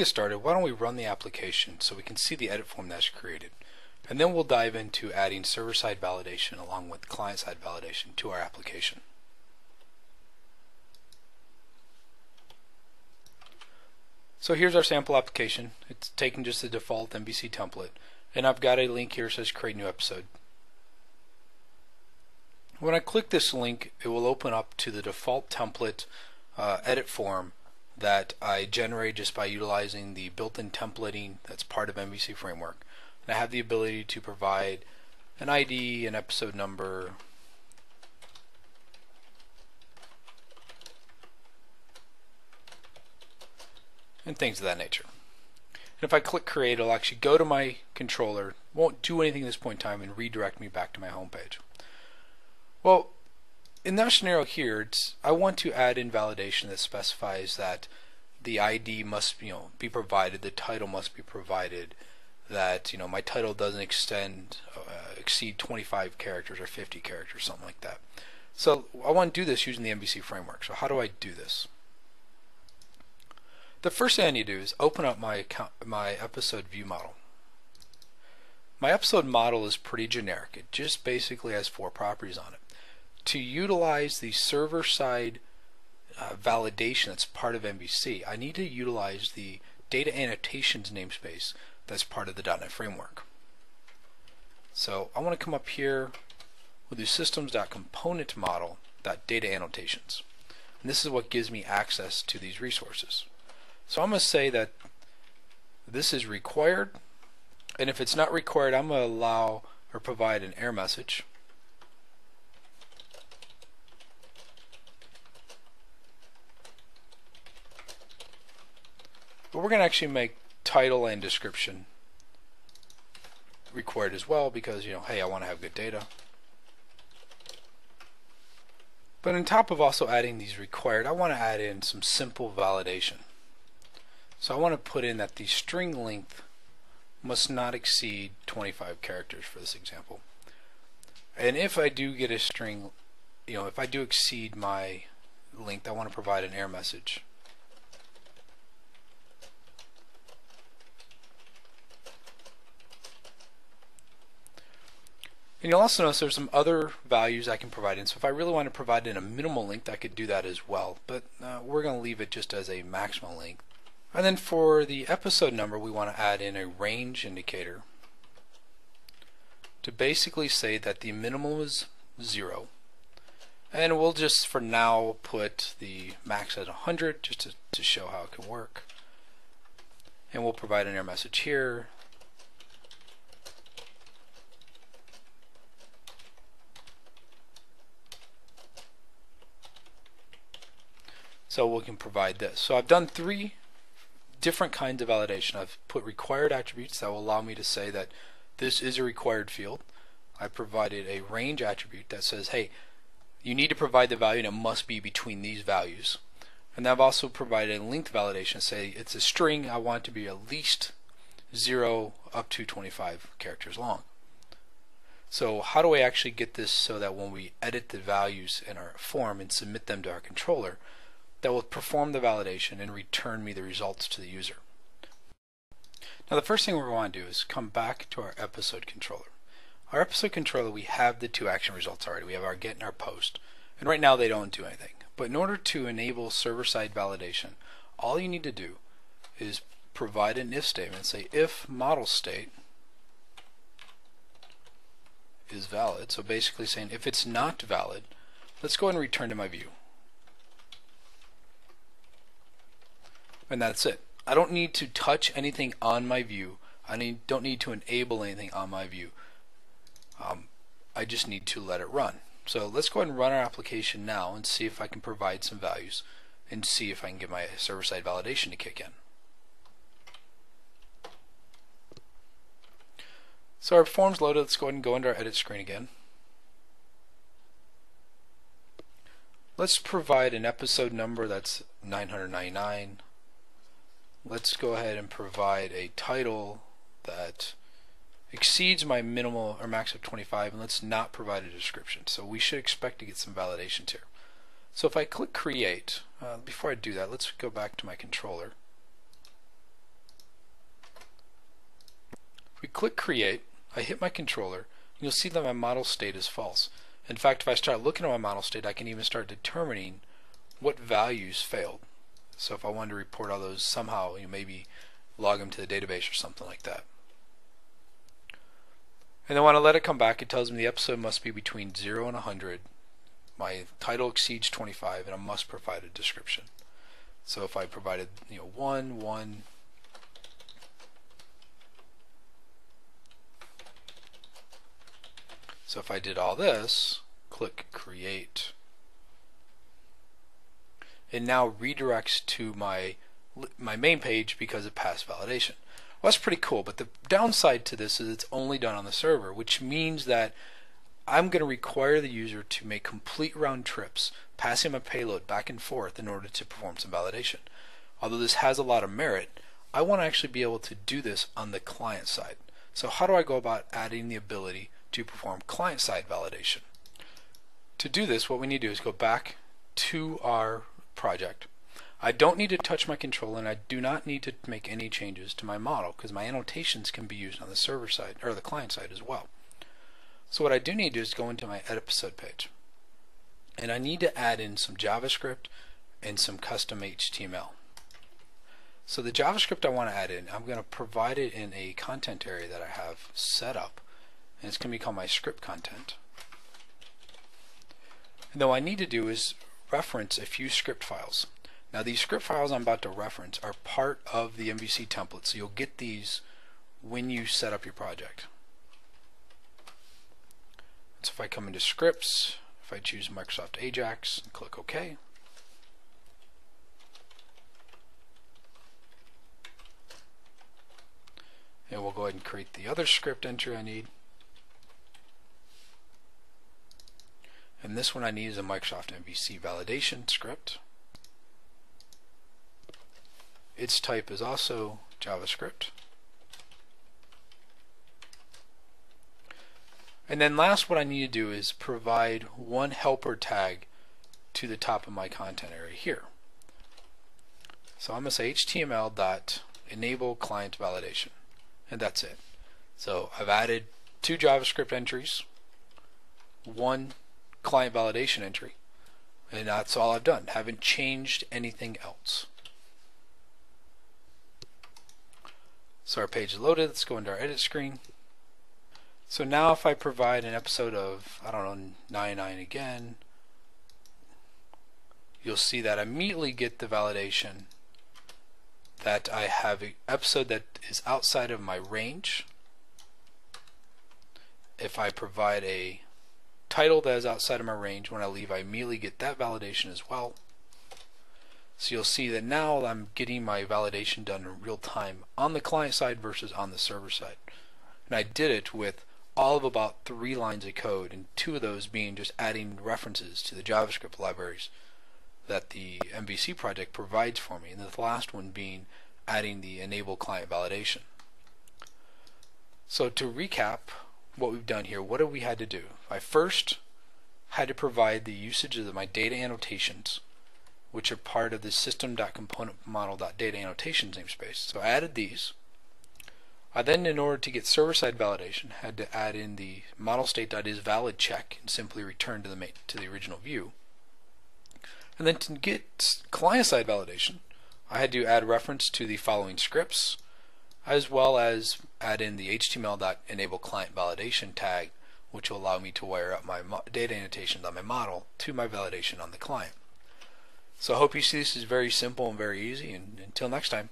Get started, why don't we run the application so we can see the edit form that's created. And then we'll dive into adding server-side validation along with client-side validation to our application. So here's our sample application. It's taking just the default MVC template. And I've got a link here that says create new episode. When I click this link, it will open up to the default template uh, edit form that I generate just by utilizing the built-in templating that's part of MVC Framework. And I have the ability to provide an ID, an episode number, and things of that nature. And if I click create, it'll actually go to my controller, won't do anything at this point in time, and redirect me back to my home page. Well, in that scenario here, I want to add in validation that specifies that the ID must you know be provided, the title must be provided, that you know my title doesn't extend uh, exceed 25 characters or 50 characters, something like that. So I want to do this using the MVC framework. So how do I do this? The first thing I need to do is open up my account, my episode view model. My episode model is pretty generic. It just basically has four properties on it. To utilize the server side uh, validation that's part of MVC, I need to utilize the data annotations namespace that's part of the .NET framework. So I want to come up here with the systems.component model.data annotations. And this is what gives me access to these resources. So I'm going to say that this is required and if it's not required I'm going to allow or provide an error message but we're going to actually make title and description required as well because you know hey I want to have good data but on top of also adding these required I want to add in some simple validation so I want to put in that the string length must not exceed 25 characters for this example. And if I do get a string, you know, if I do exceed my length, I want to provide an error message. And you'll also notice there's some other values I can provide in. So if I really want to provide in a minimal length, I could do that as well. But uh, we're going to leave it just as a maximum length. And then for the episode number, we want to add in a range indicator to basically say that the minimum is zero. And we'll just for now put the max at 100 just to, to show how it can work. And we'll provide an error message here. So we can provide this. So I've done three different kinds of validation. I've put required attributes that will allow me to say that this is a required field. I provided a range attribute that says, hey, you need to provide the value and it must be between these values. And I've also provided a length validation, say it's a string, I want it to be at least 0 up to 25 characters long. So how do I actually get this so that when we edit the values in our form and submit them to our controller, that will perform the validation and return me the results to the user. Now the first thing we want to do is come back to our episode controller. Our episode controller, we have the two action results already. We have our get and our post. And right now they don't do anything. But in order to enable server-side validation, all you need to do is provide an if statement. Say if model state is valid. So basically saying if it's not valid, let's go ahead and return to my view. And that's it. I don't need to touch anything on my view. I need, don't need to enable anything on my view. Um, I just need to let it run. So let's go ahead and run our application now and see if I can provide some values and see if I can get my server-side validation to kick in. So our form's loaded. Let's go ahead and go into our edit screen again. Let's provide an episode number that's 999 let's go ahead and provide a title that exceeds my minimal or max of 25 and let's not provide a description. So we should expect to get some validations here. So if I click create uh, before I do that let's go back to my controller. If we click create I hit my controller you'll see that my model state is false. In fact if I start looking at my model state I can even start determining what values failed. So if I wanted to report all those somehow, you maybe log them to the database or something like that. And then when I let it come back, it tells me the episode must be between 0 and 100. My title exceeds 25, and I must provide a description. So if I provided, you know, 1, 1, So if I did all this, click create, it now redirects to my my main page because it passed validation. Well, that's pretty cool, but the downside to this is it's only done on the server, which means that I'm going to require the user to make complete round trips, passing my payload back and forth in order to perform some validation. Although this has a lot of merit, I want to actually be able to do this on the client side. So how do I go about adding the ability to perform client-side validation. To do this, what we need to do is go back to our project. I don't need to touch my control and I do not need to make any changes to my model because my annotations can be used on the server side or the client side as well. So what I do need to do is go into my episode page and I need to add in some JavaScript and some custom HTML. So the JavaScript I want to add in, I'm going to provide it in a content area that I have set up and it's going to become my script content. And then what I need to do is reference a few script files. Now these script files I'm about to reference are part of the MVC template, so you'll get these when you set up your project. So if I come into scripts, if I choose Microsoft Ajax and click OK, and we'll go ahead and create the other script entry I need. And this one I need is a Microsoft MVC validation script. Its type is also JavaScript. And then last what I need to do is provide one helper tag to the top of my content area here. So I'm going to say HTML dot enable client validation and that's it. So I've added two JavaScript entries, one client validation entry. And that's all I've done. Haven't changed anything else. So our page is loaded. Let's go into our edit screen. So now if I provide an episode of, I don't know, 99 again, you'll see that I immediately get the validation that I have an episode that is outside of my range. If I provide a title that is outside of my range. When I leave, I immediately get that validation as well. So you'll see that now I'm getting my validation done in real time on the client side versus on the server side. And I did it with all of about three lines of code, and two of those being just adding references to the JavaScript libraries that the MVC project provides for me, and the last one being adding the enable client validation. So to recap, what we've done here. What have we had to do? I first had to provide the usage of my data annotations, which are part of the system.componentmodel.data annotations namespace. So I added these. I then, in order to get server-side validation, had to add in the model state.isValid check and simply return to the to the original view. And then to get client-side validation, I had to add reference to the following scripts, as well as add in the HTML.enable client validation tag, which will allow me to wire up my data annotations on my model to my validation on the client. So I hope you see this is very simple and very easy, and until next time.